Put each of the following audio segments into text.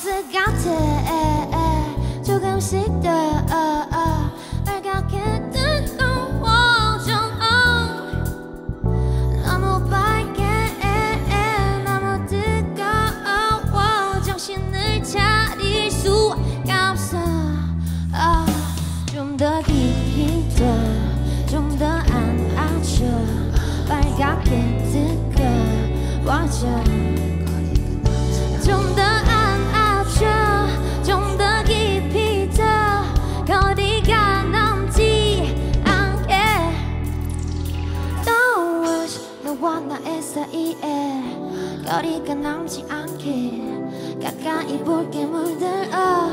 버스 같아. 조금씩 더 빨갛게 뜨거워져 너무 밝게 너무 뜨거워. 정신을 차릴 수가 없어. 좀 더 깊이 더좀 더 안아줘. 빨갛게 뜨거워져 너와 나의 사이에 거리가 남지 않게 가까이 볼게 물들어.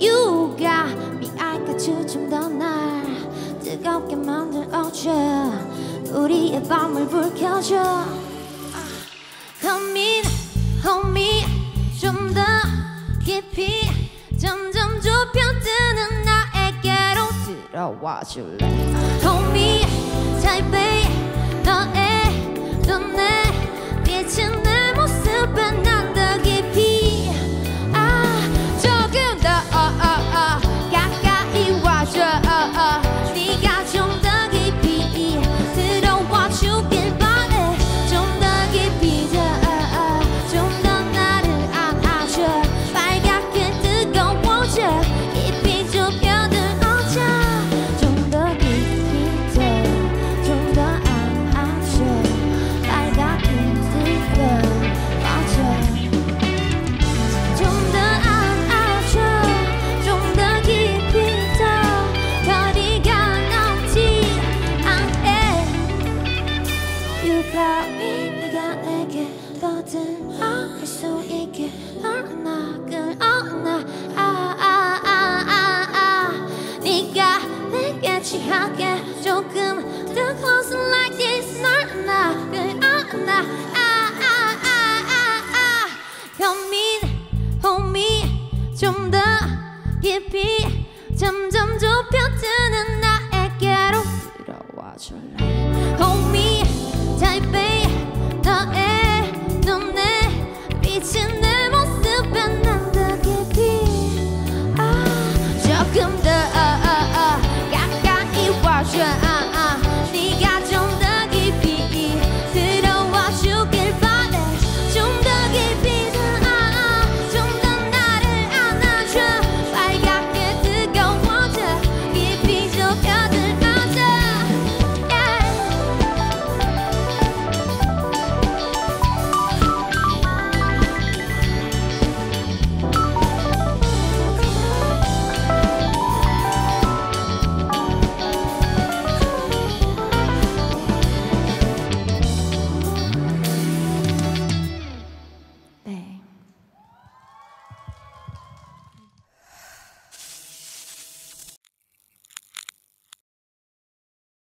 유가 미알까 주춤더 날. 뜨겁게 만들어줘. 우리의 밤을 불켜줘. Come in, hold me. 좀더 깊이 점점 좁혀드는 나에게로 들어와 줄래? Hold me tight babe Got me 네가 내게 더 들어갈 수 있게 널 하나 끌어나 아아아아아. 네가 내게 취하게 조금 더 this 널 하나 끌어나 아아아아아. hold me 좀더 깊이 점점 좁혀드는 나에게로 들어와 줄래? me